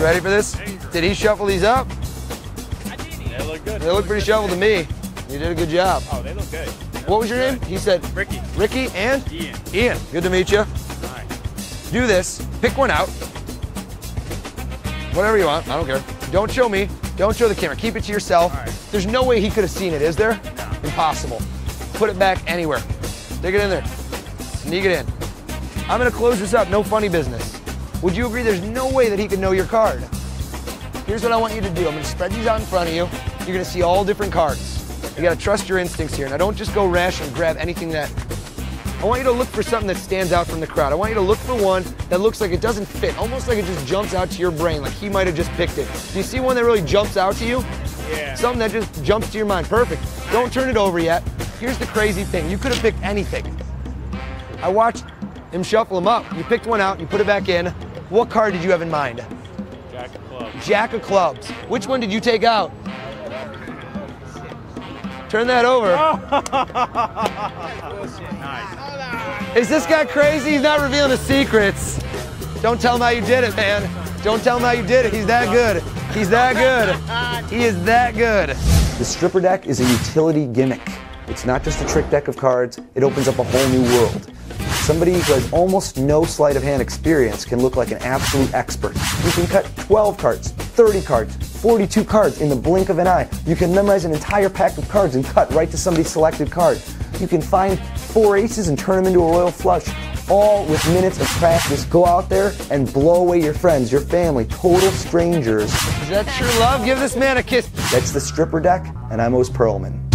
You ready for this? Did he shuffle these up? I did. They look good. They look pretty shuffled to me. You did a good job. Oh, they look good. What was your name? He said Ricky. Ricky and Ian. Ian. Good to meet you. Right. Do this. Pick one out. Whatever you want. I don't care. Don't show me. Don't show the camera. Keep it to yourself. All right. There's no way he could have seen it, is there? No. Impossible. Put it back anywhere. Dig it in there. Sneak it in. I'm gonna close this up. No funny business. Would you agree there's no way that he could know your card? Here's what I want you to do. I'm gonna spread these out in front of you. You're gonna see all different cards. You gotta trust your instincts here. Now don't just go rash and grab anything that I want you to look for something that stands out from the crowd. I want you to look for one that looks like it doesn't fit, almost like it just jumps out to your brain, like he might have just picked it. Do you see one that really jumps out to you? Yeah. Something that just jumps to your mind. Perfect. Don't turn it over yet. Here's the crazy thing. You could have picked anything. I watched him shuffle them up. You picked one out, you put it back in. What card did you have in mind? Jack of clubs. Jack of clubs. Which one did you take out? Turn that over. Nice. Is this guy crazy? He's not revealing his secrets. Don't tell him how you did it, man. Don't tell him how you did it. He's that good. He's that good. He is that good. The stripper deck is a utility gimmick. It's not just a trick deck of cards, it opens up a whole new world. Somebody who has almost no sleight of hand experience can look like an absolute expert. You can cut 12 cards, 30 cards, 42 cards in the blink of an eye. You can memorize an entire pack of cards and cut right to somebody's selected card. You can find four aces and turn them into a royal flush, all with minutes of practice. Go out there and blow away your friends, your family, total strangers. Is that true love? Give this man a kiss. That's the stripper deck, and I'm Oz Pearlman.